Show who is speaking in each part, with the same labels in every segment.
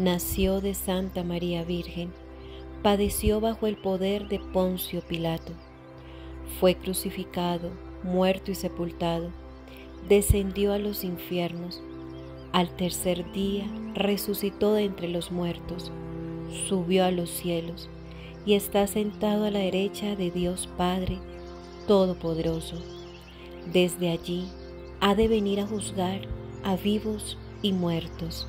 Speaker 1: nació de Santa María Virgen, padeció bajo el poder de Poncio Pilato, fue crucificado, muerto y sepultado, descendió a los infiernos, al tercer día resucitó de entre los muertos, subió a los cielos y está sentado a la derecha de Dios Padre Todopoderoso. Desde allí ha de venir a juzgar a vivos y muertos.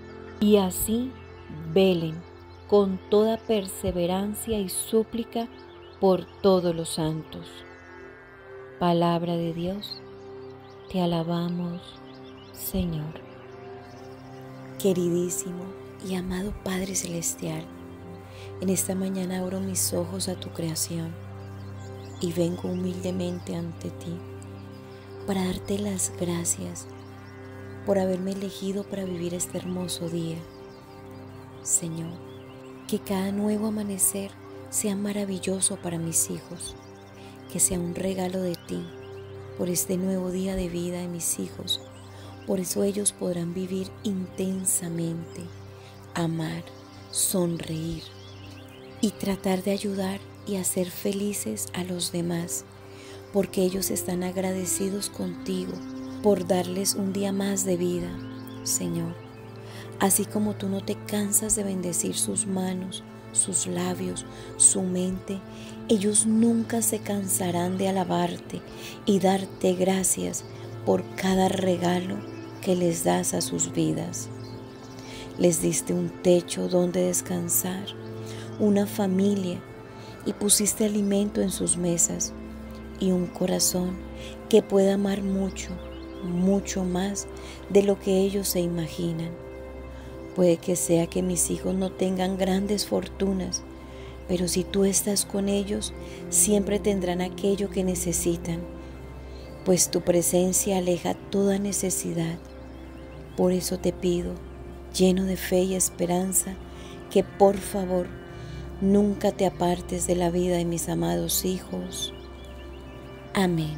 Speaker 1: Y así velen con toda perseverancia y súplica por todos los santos. Palabra de Dios, te alabamos, Señor. Queridísimo y amado Padre Celestial, en esta mañana abro mis ojos a tu creación y vengo humildemente ante ti para darte las gracias por haberme elegido para vivir este hermoso día. Señor, que cada nuevo amanecer sea maravilloso para mis hijos, que sea un regalo de ti por este nuevo día de vida de mis hijos. Por eso ellos podrán vivir intensamente, amar, sonreír y tratar de ayudar y hacer felices a los demás, porque ellos están agradecidos contigo por darles un día más de vida, Señor. Así como tú no te cansas de bendecir sus manos, sus labios, su mente, ellos nunca se cansarán de alabarte y darte gracias por cada regalo que les das a sus vidas. Les diste un techo donde descansar, una familia y pusiste alimento en sus mesas y un corazón que pueda amar mucho, mucho más de lo que ellos se imaginan. Puede que sea que mis hijos no tengan grandes fortunas, pero si tú estás con ellos, siempre tendrán aquello que necesitan, pues tu presencia aleja toda necesidad. Por eso te pido, lleno de fe y esperanza, que por favor nunca te apartes de la vida de mis amados hijos. Amén.